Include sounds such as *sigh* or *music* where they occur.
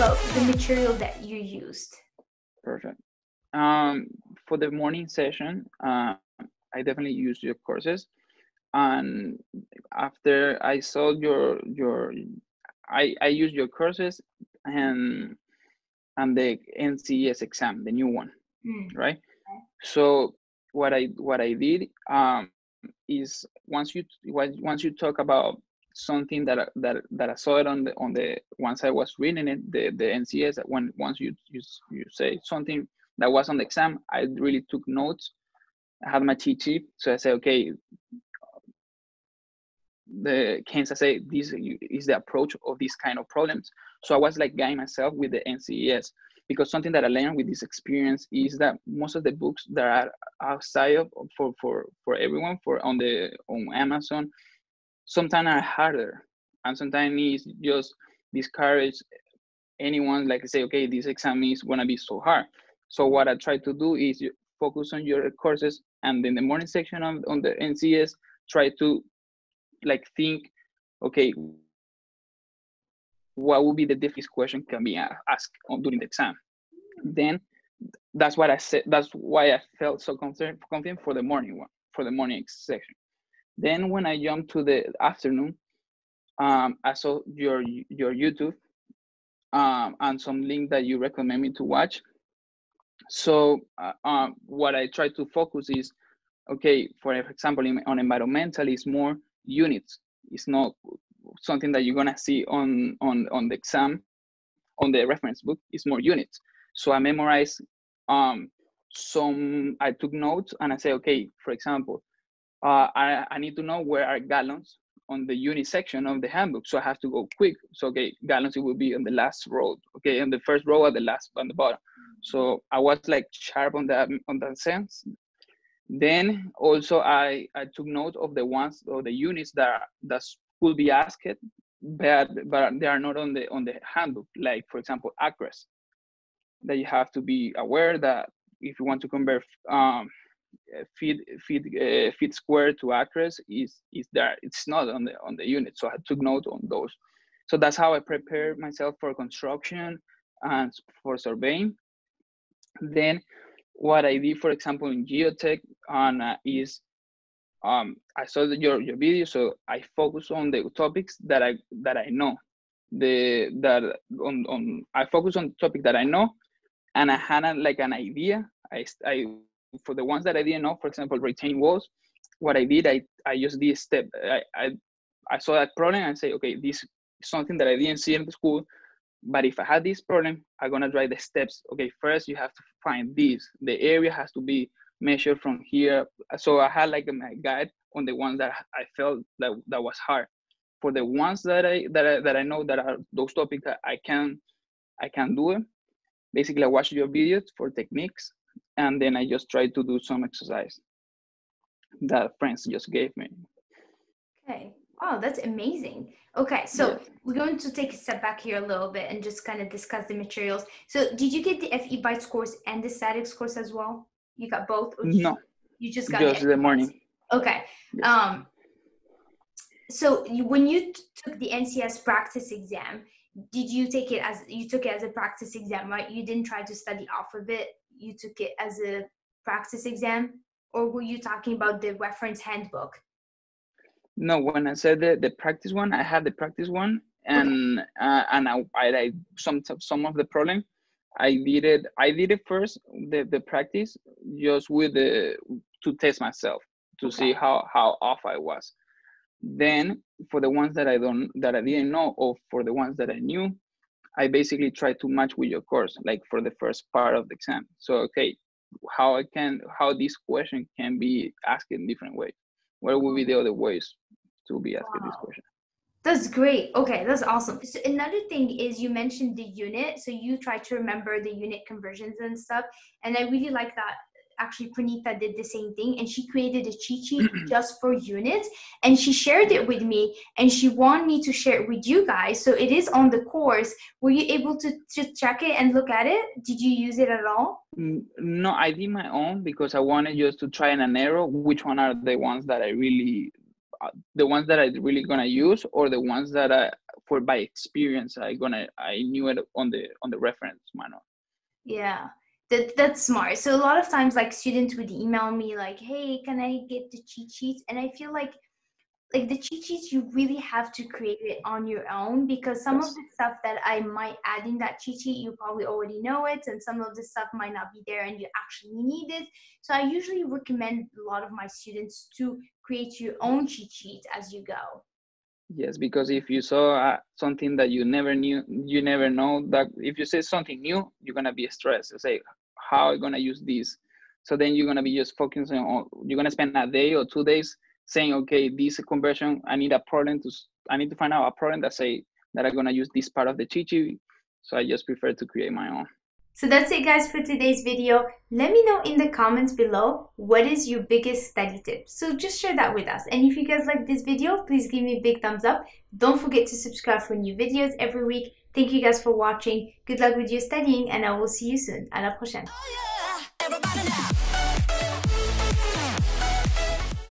about the material that you used. Perfect. Um, for the morning session, uh, I definitely used your courses, and after I saw your your, I I use your courses and and the NCEES exam, the new one, mm. right? So what I what I did um, is once you once you talk about something that that that I saw it on the on the once I was reading it the the NCEES when once you you you say something that was on the exam I really took notes. I had my cheat sheet so I say okay. The Kansas say this is the approach of these kind of problems. So I was like guiding myself with the NCEES because something that I learned with this experience is that most of the books that are outside of for for for everyone for on the on Amazon sometimes are harder and sometimes it's just discourage anyone like say okay this exam is gonna be so hard so what I try to do is focus on your courses and in the morning section on, on the NCEES try to like think okay what would be the difficult question can be asked on, during the exam. Then that's what I said. That's why I felt so confident, confident for the morning one, for the morning section. Then when I jumped to the afternoon, um, I saw your your YouTube um, and some link that you recommend me to watch. So uh, um, what I try to focus is, okay, for example, in, on environmental is more units. It's not something that you're gonna see on on on the exam on the reference book is more units so i memorize um some i took notes and i say okay for example uh, I, I need to know where are gallons on the unit section of the handbook so i have to go quick. So okay gallons it will be on the last row okay on the first row at the last on the bottom. So i was like sharp on that on that sense. Then also i i took note of the ones or the units that that could be asked, but but they are not on the on the handbook. Like for example, acres, that you have to be aware that if you want to convert um, feet feed uh, feet square to acres, is is there? It's not on the on the unit. So I took note on those. So that's how I prepare myself for construction and for surveying. Then what I did, for example, in geotech, on uh, is um, I saw the, your your video, so I focus on the topics that I that I know. The that on on I focus on the topic that I know, and I had a, like an idea. I I for the ones that I didn't know, for example, retain walls. What I did, I I used this step. I I, I saw that problem and say, okay, this is something that I didn't see in the school. But if I had this problem, I'm gonna try the steps. Okay, first you have to find this. The area has to be measured from here. So I had like a guide on the ones that I felt that that was hard. For the ones that I that I, that I know that are those topics I can I can do it. Basically, I watch your videos for techniques, and then I just try to do some exercise that friends just gave me. Okay. Oh, that's amazing. Okay, so yeah. we're going to take a step back here a little bit and just kind of discuss the materials. So, did you get the FE Bytes course and the statics course as well? You got both? no. You just got just the morning. Okay. Yes. Um. So you, when you t- took the NCEES practice exam, did you take it as you took it as a practice exam, right? You didn't try to study off of it. You took it as a practice exam, or were you talking about the reference handbook? No, when I said the, the practice one, I had the practice one, and okay. uh, and I, I, I some some of the problem I did it. I did it first the the practice just with the to test myself to okay. see how how off I was. Then for the ones that I don't that I didn't know or for the ones that I knew, I basically try to match with your course, like for the first part of the exam. So okay, how I can how this question can be asked in different ways. What would be the other ways to be asked wow. this question? That's great. Okay, that's awesome. So another thing is you mentioned the unit. So you try to remember the unit conversions and stuff. And I really like that. Actually, Pranita did the same thing and she created a cheat sheet *clears throat* just for units and she shared it with me and she wanted me to share it with you guys. So it is on the course. Were you able to, to check it and look at it? Did you use it at all? Mm, no, I did my own because I wanted just to try and narrow which one are the ones that I really uh, the ones that I really gonna use or the ones that I for by experience i gonna i knew it on the on the reference manual yeah that that's smart. So a lot of times like students would email me like hey can i get the cheat sheets? And i feel like like the cheat sheets you really have to create it on your own because some yes. of the stuff that i might add in that cheat sheet you probably already know it and some of the stuff might not be there and you actually need it. So i usually recommend a lot of my students to create your own cheat sheet as you go. Yes because if you saw uh, something that you never knew you never know that if you say something new you're gonna be stressed. You say how i'm gonna use this so then you're gonna be just focusing on you're gonna spend a day or two days saying, okay, this conversion, I need a problem to, I need to find out a problem that say that I'm gonna use this part of the sheet. So I just prefer to create my own. So that's it guys for today's video. Let me know in the comments below what is your biggest study tip. So just share that with us. And if you guys like this video, please give me a big thumbs up. Don't forget to subscribe for new videos every week. Thank you guys for watching. Good luck with your studying and I will see you soon. À la prochaine. Oh